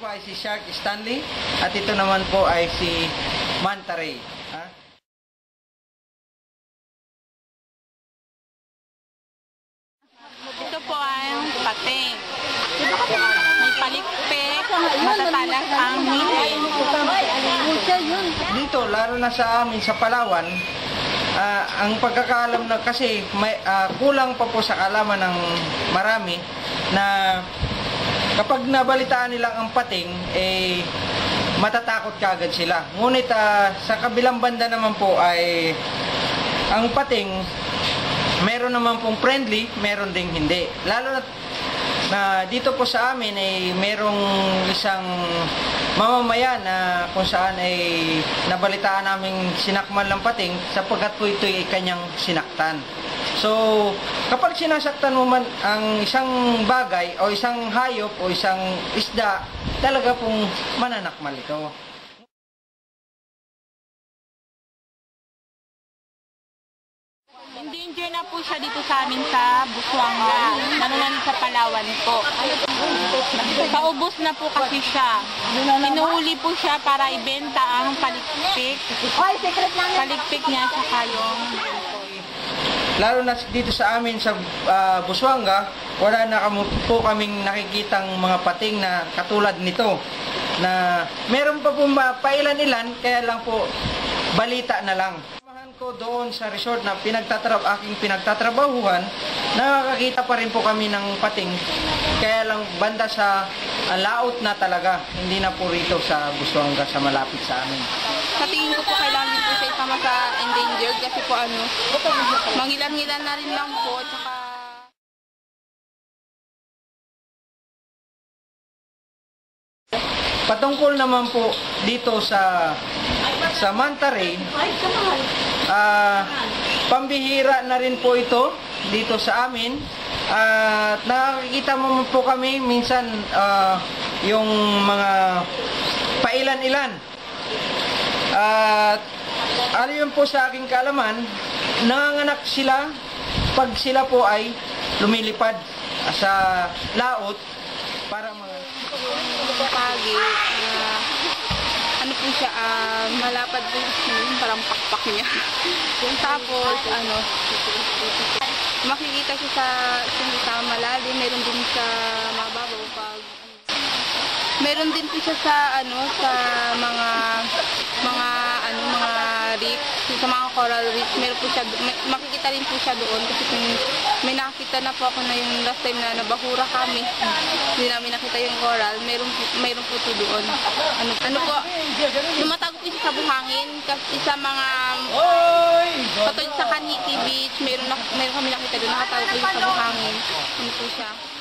po ay si Shark Stanley at ito naman po ay si Manta Ray. Ha? Ito po ay pating. May palikpik, matatalas ang ngipin. Dito, lalo na sa amin sa Palawan, ah, ang pagkakaalam na kasi may, ah, kulang pa po sa kalaman ng marami na kapag nabalitaan nilang ang pating, eh, matatakot kagad sila. Ngunit ah, sa kabilang banda naman po ay ang pating, meron naman pong friendly, meron ding hindi. Lalo na na dito po sa amin ay merong isang mamamayan na kung saan ay nabalitaan naming sinakman ng pating sapagkat po ito ay kanyang sinaktan. So, kapag sinasaktan mo man ang isang bagay o isang hayop o isang isda, talaga pong mananakmal ito. Endanger na po siya dito sa amin sa Busuanga, lalo na sa Palawan po. Paubos na po kasi siya. Pinuhuli po siya para ibenta ang palikpik. Palikpik niya sa kalong. Lalo na dito sa amin sa ah, Busuanga, wala na kamo po kaming nakikitang mga pating na katulad nito. Na meron pa po pailan-ilan, kaya lang po balita na lang. Samahan ko doon sa resort na pinagtatrab aking pinagtatrabahuhan, nakakakita pa rin po kami ng pating. Kaya lang banda sa ah, laot na talaga, hindi na po rito sa Busuanga sa malapit sa amin. Sa tingin ko po kailangan isama sa endangered kasi po ano, mangilan-ngilan na rin lang po. Tsaka Patungkol naman po dito sa sa Manta Ray, ah, pambihira na rin po ito dito sa amin. At nakikita mo po kami minsan ah, yung mga pailan-ilan. At ayon po sa aking kaalaman, nanganganak sila pag sila po ay lumilipad sa laot para mga pagi, ah, ano po siya, ah, malapad po yung parang pakpak niya. Tapos, ano, makikita siya sa, sa, malalim, meron din sa mababaw pag, meron din po siya sa, ano, sa mga, mga, ano, mga reef, sa mga coral reef, meron po siya, may, makikita rin po siya doon kasi kung may nakita na po ako na yung last time na nabahura kami, hindi namin nakita yung coral, meron meron po ito doon. Ano, ano po, lumatago po siya sa buhangin kasi sa mga patulad sa Kaniki Beach, meron, na, meron kami nakita doon, nakatago po siya sa buhangin. Ano po siya.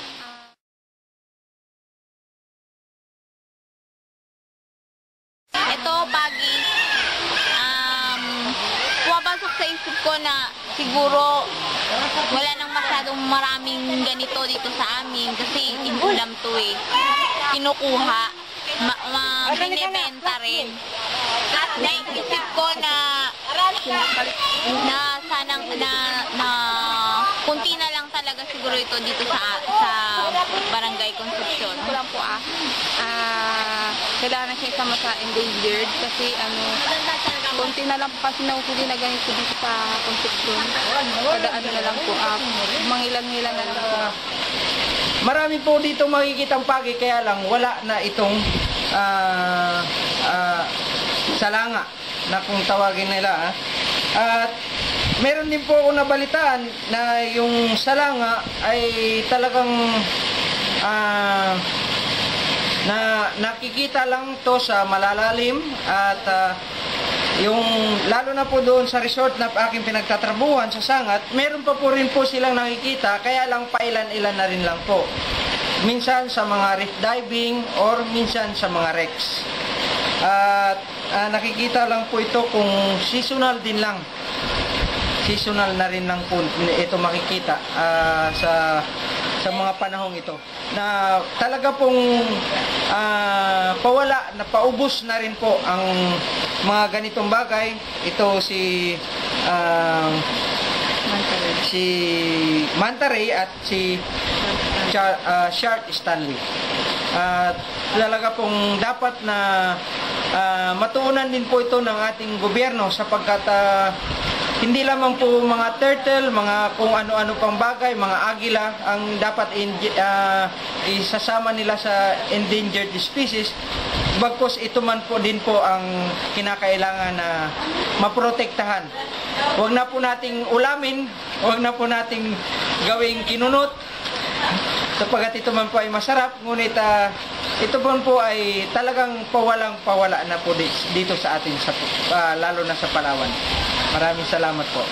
Ko na siguro wala nang masyadong maraming ganito dito sa amin kasi inulam to eh. Kinukuha, ma, ma binibenta rin. At naisip ko na na sanang na na kunti na lang talaga siguro ito dito sa sa Barangay Concepcion. Wala po ah. Ah, kailangan siya isama sa endangered kasi ano konti na lang kasi nahuhuli na ganito dito sa Concepcion. Kada ano na lang po ah, mangilan-ngilan na lang po. Marami po dito makikitang pagi kaya lang wala na itong ah, ah, salanga na kung tawagin nila. ah. At meron din po ako nabalitaan na yung salanga ay talagang ah, na nakikita lang to sa malalalim at ah, yung lalo na po doon sa resort na aking pinagtatrabuhan sa Sangat, meron pa po rin po silang nakikita kaya lang pailan-ilan na rin lang po. Minsan sa mga reef diving or minsan sa mga wrecks. At ah, nakikita lang po ito kung seasonal din lang. Seasonal na rin lang po ito makikita ah, sa sa mga panahong ito na talaga pong ah, pawala na paubos na rin po ang mga ganitong bagay ito si ah, si Manta Ray at si Char, ah, Shark Stanley at talaga pong dapat na ah, matuunan din po ito ng ating gobyerno sapagkat ah, hindi lamang po mga turtle, mga kung ano-ano pang bagay, mga agila ang dapat in, ah, isasama nila sa endangered species. Bagkos ito man po din po ang kinakailangan na maprotektahan. Huwag na po nating ulamin, huwag na po nating gawing kinunot, sapagat ito man po ay masarap, ngunit ah, ito po po ay talagang pawalang pawala na po di- dito sa atin, sa, ah, lalo na sa Palawan. Maraming salamat po.